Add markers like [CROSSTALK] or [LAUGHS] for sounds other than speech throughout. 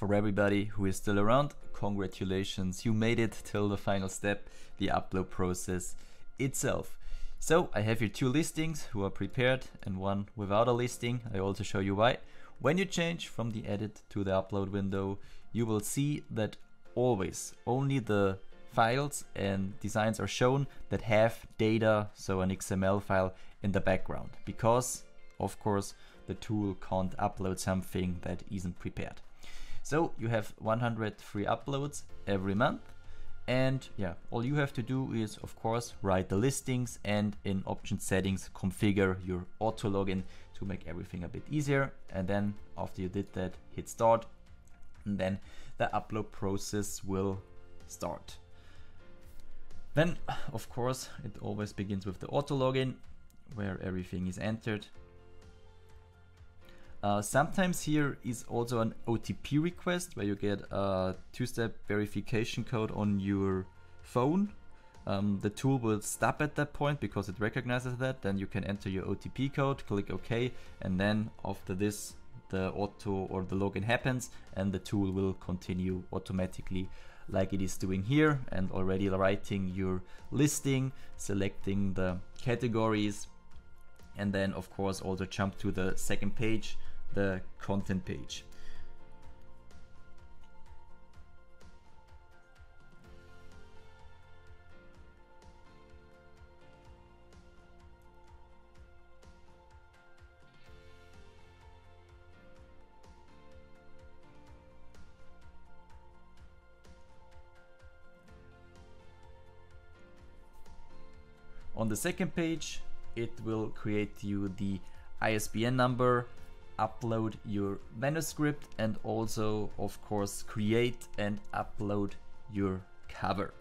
for everybody who is still around, congratulations, you made it till the final step, the upload process itself. So I have here two listings who are prepared and one without a listing. I also show you why. When you change from the edit to the upload window, you will see that always only the files and designs are shown that have data, so an XML file in the background, because of course the tool can't upload something that isn't prepared. So you have 100 free uploads every month. And yeah, all you have to do is of course write the listings and in option settings configure your auto login to make everything a bit easier. And then after you did that, hit start and then the upload process will start. Then of course it always begins with the auto login where everything is entered uh, sometimes here is also an OTP request where you get a two-step verification code on your phone. Um, the tool will stop at that point because it recognizes that. Then you can enter your OTP code, click OK, and then after this, the auto or the login happens and the tool will continue automatically like it is doing here and already writing your listing, selecting the categories, and then of course also jump to the second page the content page. On the second page, it will create you the ISBN number upload your manuscript and also of course create and upload your cover.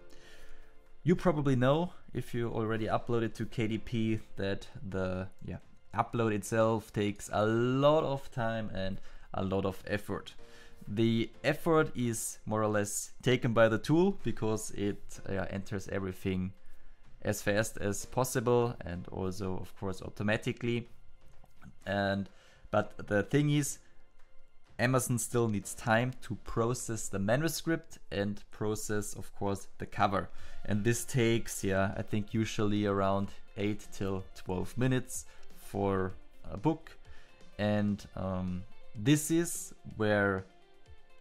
You probably know if you already uploaded to KDP that the yeah upload itself takes a lot of time and a lot of effort. The effort is more or less taken by the tool because it uh, enters everything as fast as possible and also of course automatically and but the thing is, Amazon still needs time to process the manuscript and process, of course, the cover. And this takes, yeah, I think usually around 8 till 12 minutes for a book. And um, this is where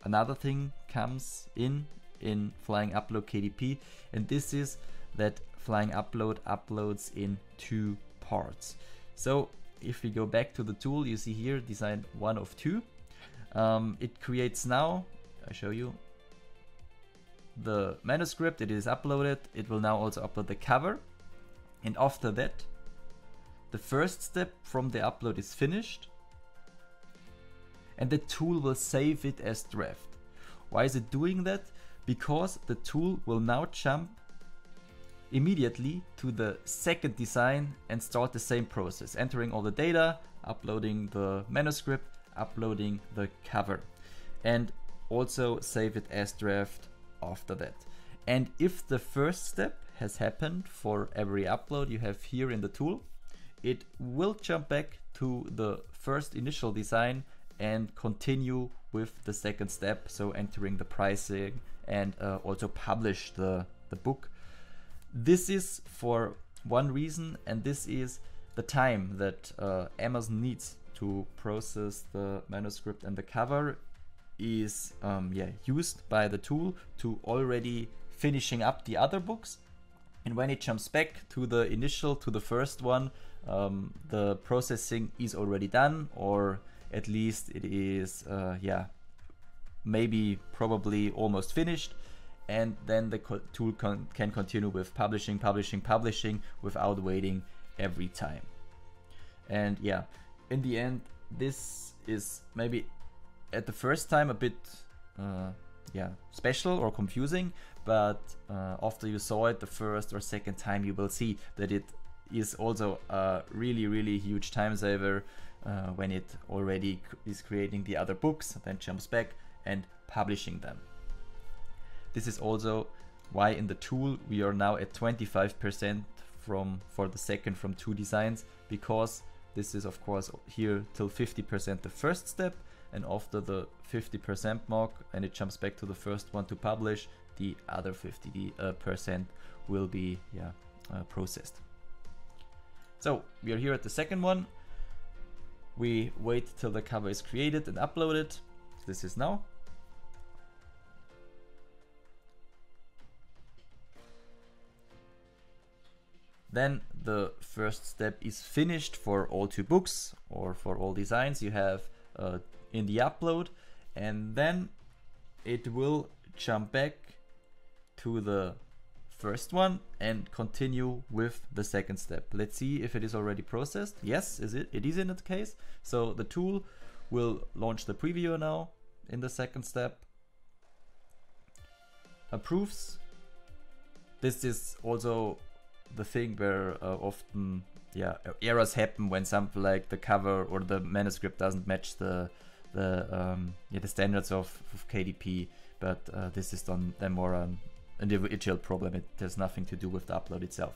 another thing comes in in Flying Upload KDP. And this is that Flying Upload uploads in two parts. So if we go back to the tool, you see here design one of two. Um, it creates now, I show you, the manuscript, it is uploaded. It will now also upload the cover. And after that, the first step from the upload is finished. And the tool will save it as draft. Why is it doing that? Because the tool will now jump immediately to the second design and start the same process, entering all the data, uploading the manuscript, uploading the cover, and also save it as draft after that. And if the first step has happened for every upload you have here in the tool, it will jump back to the first initial design and continue with the second step, so entering the pricing and uh, also publish the, the book this is for one reason, and this is the time that uh, Amazon needs to process the manuscript and the cover is um, yeah used by the tool to already finishing up the other books. And when it jumps back to the initial to the first one um, the processing is already done or at least it is uh, yeah maybe probably almost finished and then the co tool con can continue with publishing, publishing, publishing without waiting every time. And yeah, in the end, this is maybe at the first time a bit uh, yeah special or confusing, but uh, after you saw it the first or second time, you will see that it is also a really really huge time saver uh, when it already is creating the other books, then jumps back and publishing them. This is also why in the tool we are now at 25% from for the second from two designs because this is of course here till 50% the first step and after the 50% mark and it jumps back to the first one to publish the other 50% uh, percent will be yeah uh, processed. So we are here at the second one. We wait till the cover is created and uploaded. This is now Then the first step is finished for all two books or for all designs you have uh, in the upload and then it will jump back to the first one and continue with the second step. Let's see if it is already processed. Yes, is it? It is in that case. So the tool will launch the previewer now in the second step. Approves. This is also the thing where uh, often yeah errors happen when something like the cover or the manuscript doesn't match the the um, yeah the standards of, of KDP. But uh, this is done then more an individual problem. It has nothing to do with the upload itself.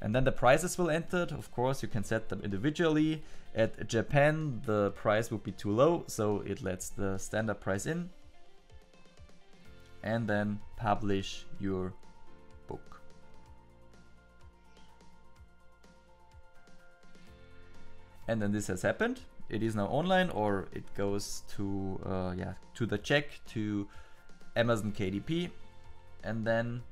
And then the prices will enter. Of course, you can set them individually. At Japan, the price would be too low, so it lets the standard price in. And then publish your and then this has happened. It is now online or it goes to uh, yeah to the check to Amazon KDP and then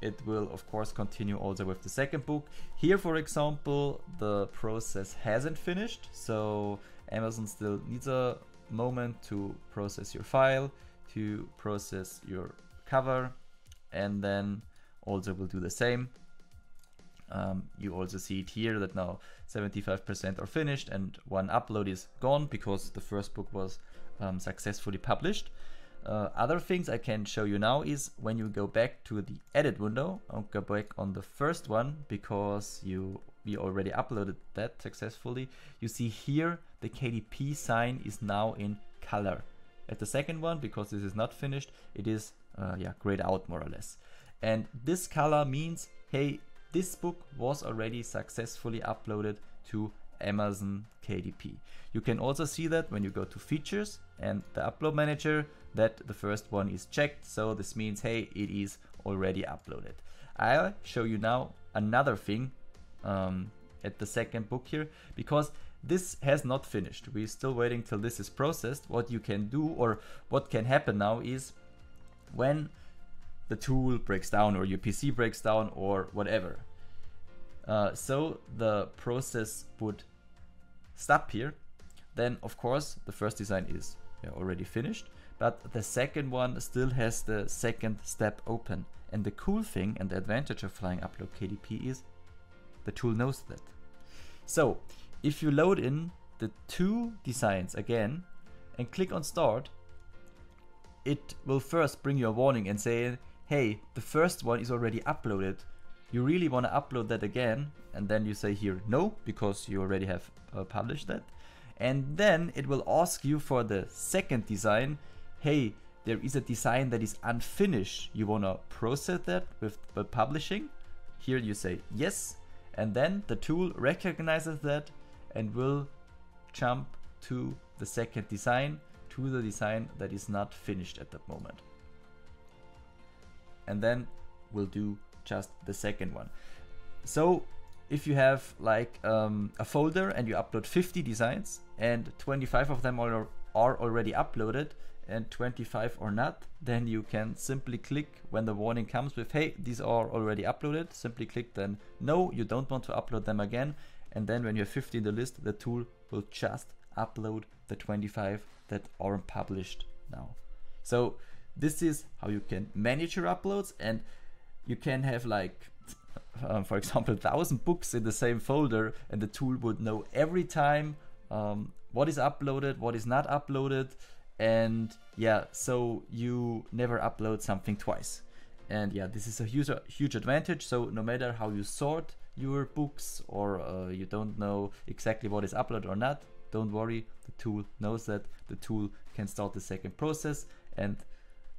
it will of course continue also with the second book. Here for example the process hasn't finished. So Amazon still needs a moment to process your file to process your cover. And then also will do the same um, you also see it here that now 75% are finished and one upload is gone because the first book was um, successfully published. Uh, other things I can show you now is when you go back to the edit window, I'll go back on the first one because you we already uploaded that successfully. You see here the KDP sign is now in color. At the second one, because this is not finished, it is uh, yeah grayed out more or less. And this color means, hey, this book was already successfully uploaded to Amazon KDP. You can also see that when you go to features and the upload manager that the first one is checked. So this means, hey, it is already uploaded. I'll show you now another thing um, at the second book here because this has not finished. We're still waiting till this is processed. What you can do or what can happen now is when the tool breaks down or your PC breaks down or whatever. Uh, so the process would stop here. Then of course the first design is yeah, already finished, but the second one still has the second step open. And the cool thing and the advantage of flying upload KDP is the tool knows that. So if you load in the two designs again and click on start, it will first bring you a warning and say hey, the first one is already uploaded. You really want to upload that again, and then you say here no, because you already have uh, published that. And then it will ask you for the second design, hey, there is a design that is unfinished. You want to process that with the publishing. Here you say yes, and then the tool recognizes that and will jump to the second design, to the design that is not finished at that moment and then we'll do just the second one. So if you have like um, a folder and you upload 50 designs and 25 of them are, are already uploaded and 25 or not, then you can simply click when the warning comes with, hey, these are already uploaded. Simply click then, no, you don't want to upload them again. And then when you have 50 in the list, the tool will just upload the 25 that aren't published now. So this is how you can manage your uploads and you can have like um, for example thousand books in the same folder and the tool would know every time um, what is uploaded what is not uploaded and yeah so you never upload something twice. And yeah this is a huge huge advantage. So no matter how you sort your books or uh, you don't know exactly what is uploaded or not don't worry. The tool knows that. The tool can start the second process and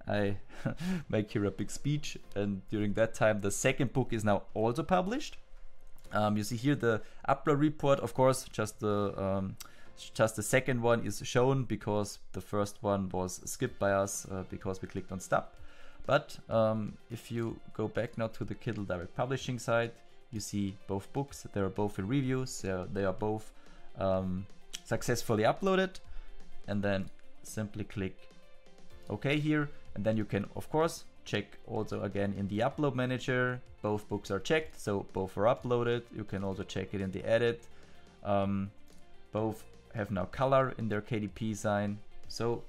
I [LAUGHS] make here a big speech, and during that time, the second book is now also published. Um, you see here the upload report, of course, just the um, just the second one is shown because the first one was skipped by us uh, because we clicked on stop. But um, if you go back now to the Kindle Direct Publishing site, you see both books. They are both in review, So they are both um, successfully uploaded. And then simply click OK here. And then you can, of course, check also again in the upload manager. Both books are checked, so both are uploaded. You can also check it in the edit. Um, both have now color in their KDP sign. So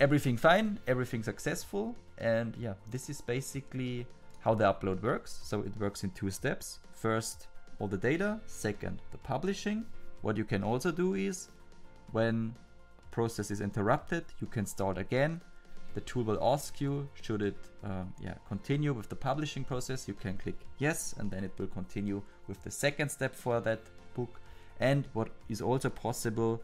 everything fine, everything successful. And yeah, this is basically how the upload works. So it works in two steps. First, all the data. Second, the publishing. What you can also do is when process is interrupted, you can start again. The tool will ask you, should it um, yeah, continue with the publishing process? You can click yes, and then it will continue with the second step for that book. And what is also possible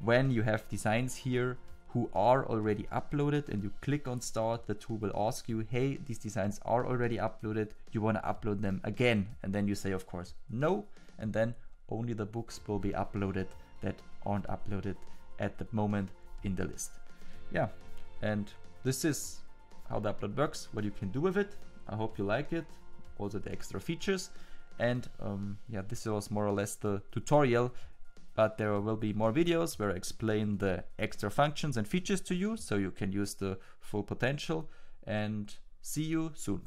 when you have designs here who are already uploaded and you click on start, the tool will ask you, hey, these designs are already uploaded. You want to upload them again? And then you say, of course, no. And then only the books will be uploaded that aren't uploaded at the moment in the list. Yeah, and this is how the upload works, what you can do with it. I hope you like it, also the extra features. And um, yeah, this was more or less the tutorial but there will be more videos where I explain the extra functions and features to you so you can use the full potential and see you soon.